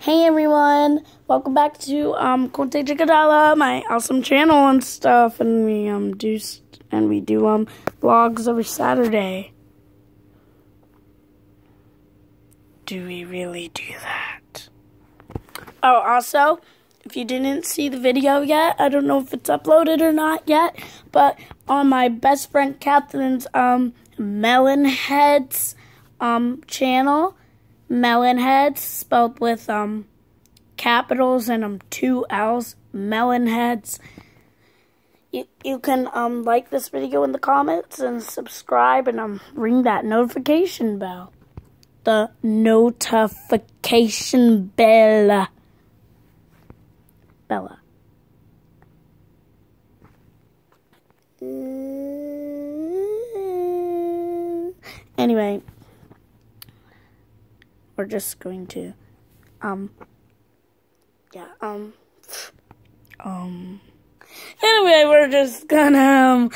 Hey everyone, welcome back to um Conte Chicadala, my awesome channel and stuff, and we um do and we do um vlogs every Saturday. Do we really do that? Oh, also, if you didn't see the video yet, I don't know if it's uploaded or not yet, but on my best friend Catherine's um Melon Heads um channel Melonheads, spelled with um capitals and um two L's, Melonheads. You you can um like this video in the comments and subscribe and um ring that notification bell. The notification bell. Bella. Anyway we're just going to, um, yeah, um, um, anyway, we're just gonna, um,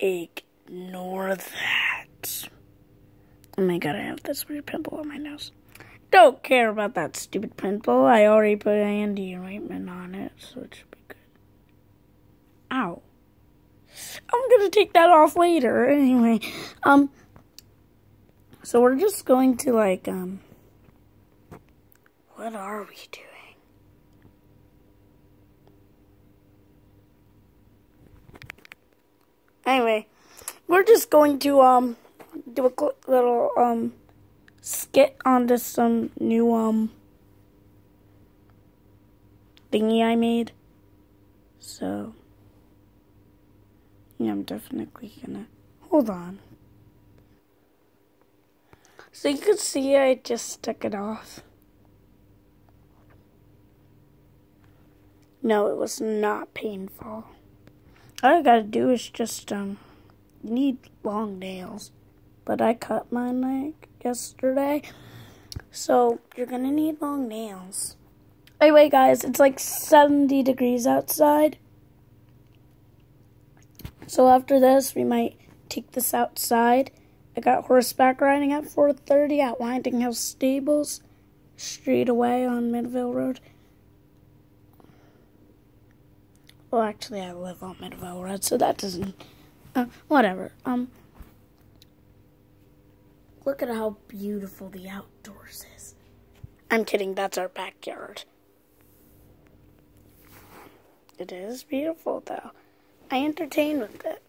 ignore that. Oh my god, I have this weird pimple on my nose. Don't care about that stupid pimple. I already put anti ointment on it, so it should be good. Ow. I'm gonna take that off later. Anyway, um, so we're just going to like, um, what are we doing? Anyway, we're just going to, um, do a little, um, skit onto some new, um, thingy I made. So, yeah, I'm definitely gonna, hold on. So you can see I just took it off. No, it was not painful. All I gotta do is just, um, need long nails. But I cut mine like yesterday. So you're gonna need long nails. Anyway, guys, it's like 70 degrees outside. So after this, we might take this outside I got horseback riding at 4.30 at Winding House Stables, straight away on Midville Road. Well, actually, I live on Midville Road, so that doesn't... Uh, whatever. Um, Look at how beautiful the outdoors is. I'm kidding, that's our backyard. It is beautiful, though. I entertain with it.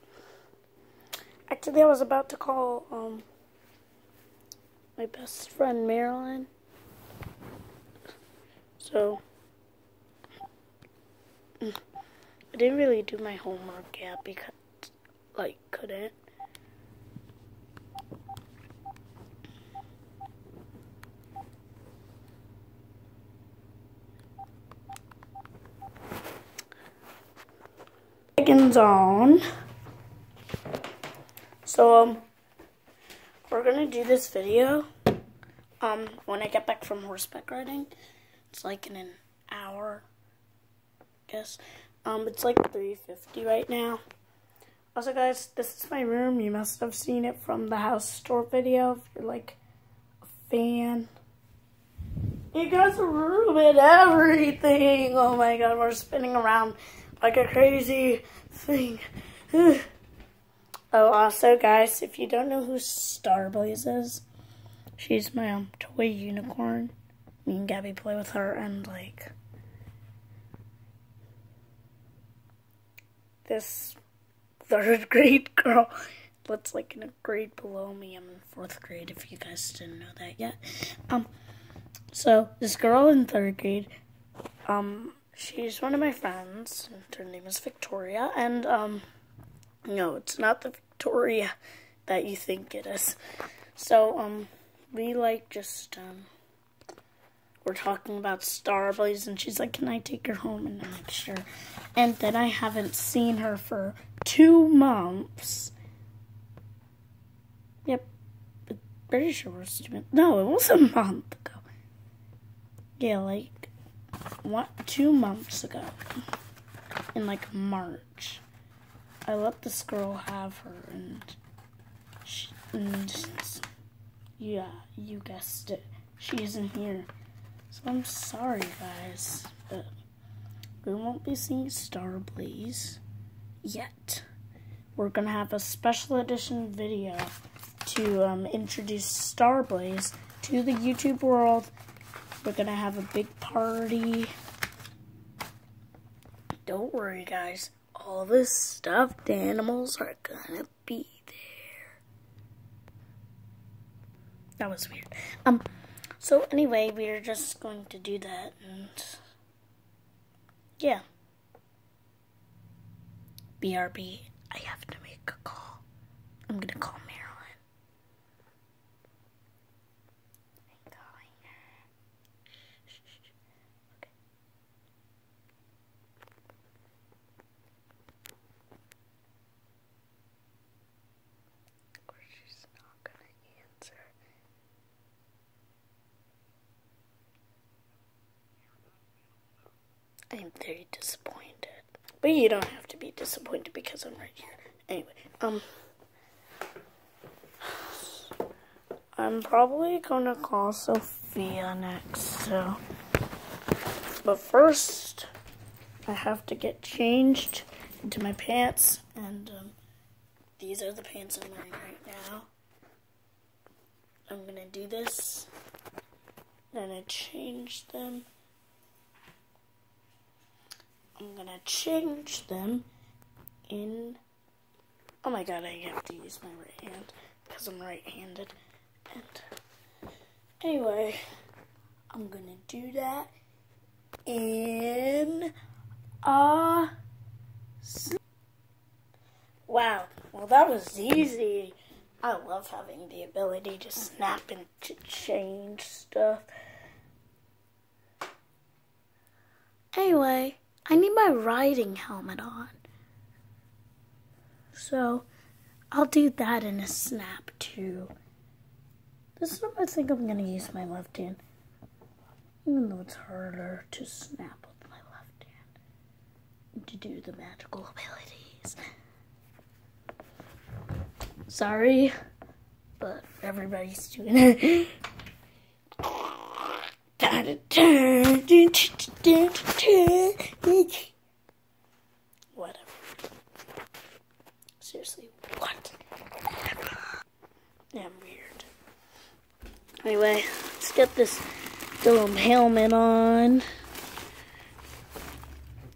Actually, I was about to call um, my best friend Marilyn. So, I didn't really do my homework yet because, like, couldn't. Chickens on. So, um, we're gonna do this video, um, when I get back from horseback riding. It's like in an hour, I guess. Um, it's like 3.50 right now. Also, guys, this is my room. You must have seen it from the house tour video if you're, like, a fan. It got a room and everything. Oh, my God, we're spinning around like a crazy thing. Oh, also, guys, if you don't know who Starblaze is, she's my um, toy unicorn. Me and Gabby play with her, and, like, this third grade girl that's, like, in a grade below me. I'm in fourth grade, if you guys didn't know that yet. Um, so, this girl in third grade, um, she's one of my friends, her name is Victoria, and, um, no, it's not the Victoria that you think it is. So, um, we like just, um, we're talking about Starblaze, and she's like, Can I take her home? And I'm like, Sure. And then I haven't seen her for two months. Yep. Pretty sure we're student. No, it was a month ago. Yeah, like, what, two months ago. In like March. I let this girl have her, and, she, and yeah, you guessed it. She isn't here. So I'm sorry, guys, but we won't be seeing Starblaze yet. We're gonna have a special edition video to um, introduce Starblaze to the YouTube world. We're gonna have a big party. Don't worry, guys. All the stuffed animals are gonna be there. That was weird. Um. So anyway, we're just going to do that, and yeah. BRB, I have to make a call. I'm gonna call Marilyn. I'm calling her. Okay. Of course, she's not gonna answer. I'm very disappointed. But you don't have to be disappointed because I'm right here. Anyway, um I'm probably gonna call Sophia next, so but first I have to get changed into my pants and um, these are the pants I'm wearing right now. I'm gonna do this, then I change them. I'm gonna change them in. Oh my god, I have to use my right hand because I'm right handed. And anyway, I'm gonna do that in a. Wow, well, that was easy. I love having the ability to snap and to change stuff. Anyway. I need my riding helmet on. So I'll do that in a snap too. This time I think I'm gonna use my left hand. Even though it's harder to snap with my left hand to do the magical abilities. Sorry, but everybody's doing it. Whatever. Seriously, what? Yeah, I'm weird. Anyway, let's get this dumb helmet on.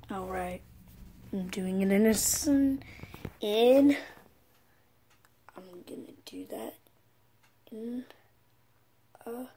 Alright. I'm doing it in a in. I'm gonna do that in a